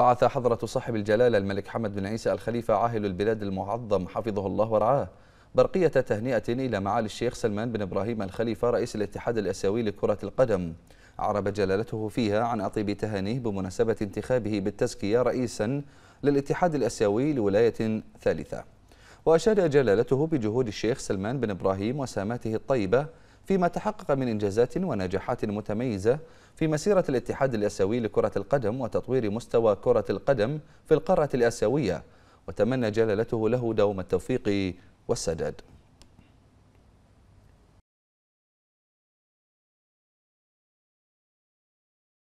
بعث حضرة صاحب الجلالة الملك حمد بن عيسى الخليفة عاهل البلاد المعظم حفظه الله ورعاه. برقية تهنئة إلى معالي الشيخ سلمان بن إبراهيم الخليفة رئيس الاتحاد الأسيوي لكرة القدم. عرب جلالته فيها عن أطيب تهانيه بمناسبة انتخابه بالتزكية رئيسا للاتحاد الأسيوي لولاية ثالثة. وأشاد جلالته بجهود الشيخ سلمان بن إبراهيم وساماته الطيبة فيما تحقق من إنجازات ونجاحات متميزة في مسيرة الاتحاد الآسيوي لكرة القدم وتطوير مستوى كرة القدم في القارة الآسيوية وتمنى جلالته له دوم التوفيق والسداد.